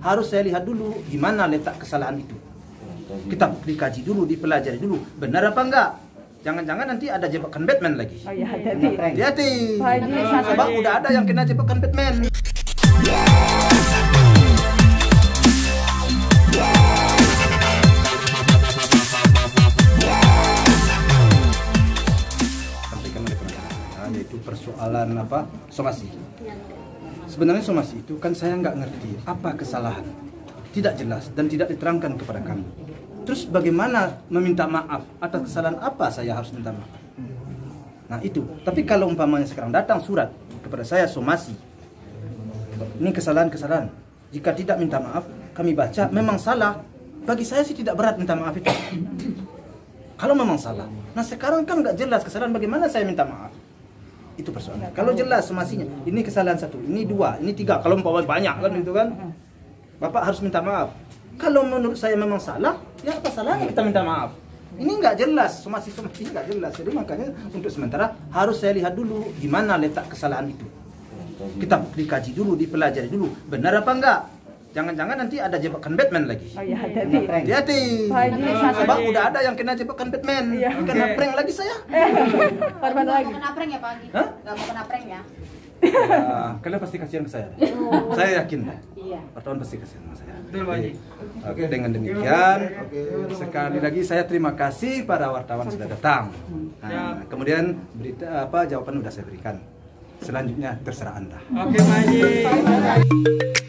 harus saya lihat dulu di mana letak kesalahan itu. Kita dikaji dulu, dipelajari dulu. Benar apa enggak? Jangan-jangan nanti ada jebakan Batman lagi. Oh iya, hati-hati. Sebab udah ada yang kena jebakan Batman. Sampaikan oleh pengacara, yaitu persoalan apa somasi. Sebenarnya somasi itu kan saya nggak ngerti apa kesalahan, tidak jelas dan tidak diterangkan kepada kami. Terus bagaimana meminta maaf atas kesalahan apa saya harus minta maaf? Nah itu. Tapi kalau umpamanya sekarang datang surat kepada saya somasi, ini kesalahan-kesalahan. Jika tidak minta maaf, kami baca memang salah. Bagi saya sih tidak berat minta maaf itu. Kalau memang salah. Nah sekarang kan nggak jelas kesalahan bagaimana saya minta maaf. Itu persoalannya. Kalau jelas somasinya, ini kesalahan satu, ini dua, ini tiga. Kalau umpamanya banyak kan itu kan, bapak harus minta maaf. Kalau menurut saya memang salah, ya apa salahnya kita minta maaf? Ini nggak jelas, somasi somasi nggak jelas. Jadi makanya untuk sementara harus saya lihat dulu di mana letak kesalahan itu. Kita dikaji dulu, dipelajari dulu. Benar apa enggak? Jangan-jangan nanti ada jebakan Batman lagi. Oh iya, hati-hati. Hati-hati. Pak Sebab udah ada yang kena jebakan Batman. Iya. Kena prank lagi saya. Korban Gak lagi. mau kena prank ya Pak Haji? Hah? Gak mau kena prank ya? Ya, kalian pasti kasihan ke saya. saya yakin deh. Iya. Wartawan pasti kasihan sama saya. Pak. Oke, dengan demikian, sekali lagi saya terima kasih para wartawan sudah datang. Nah, kemudian berita apa jawaban sudah saya berikan. Selanjutnya terserah Anda. Oke, Pak Haji.